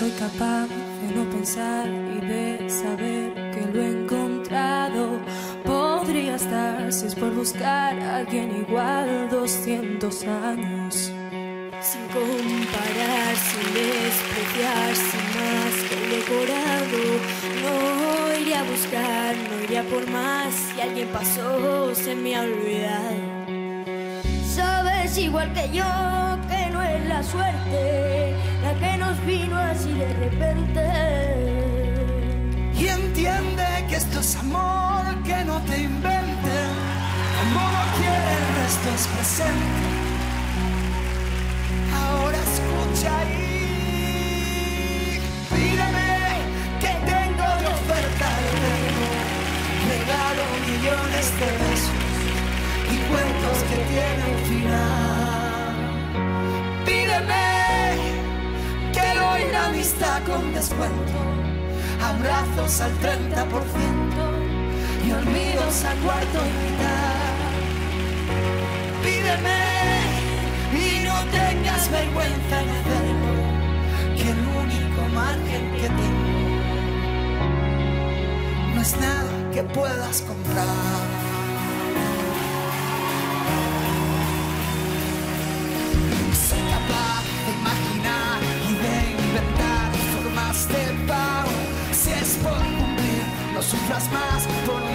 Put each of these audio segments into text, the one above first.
Soy capaz de no pensar y de saber que lo he encontrado. Podría estar si es por buscar a alguien igual 200 años. Sin comparar, sin despreciar, sin más que decorado. No iría a buscar, no iría por más. Si alguien pasó, se me ha olvidado. Sabes igual que yo que no es la suerte la que nos vino así de repente. Y entiende que esto es amor, que no te inventen. Como no quiere el resto es presente. Ahora escucha y pídeme que tengo de oferta de tengo. Regalo millones de besos y cuentos que tienen final. Con descuento, abrazos al 30% y olvidos al cuarto y mitad. Pídeme y no tengas vergüenza en hacerlo, que el único margen que tengo no es nada que puedas comprar. Sufras más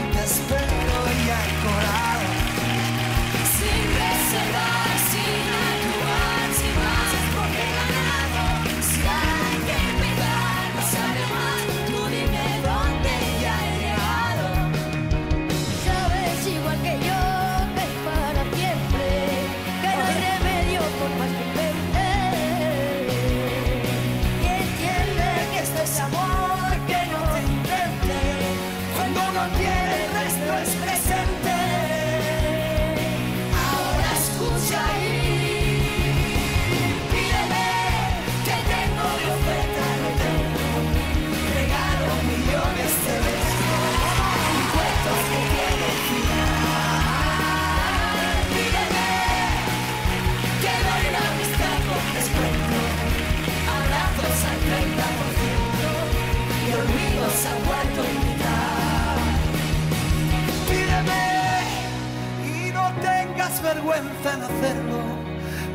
vergüenza en hacerlo,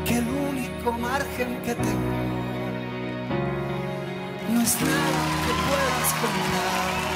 que el único margen que tengo no es nada que puedas. Pídeme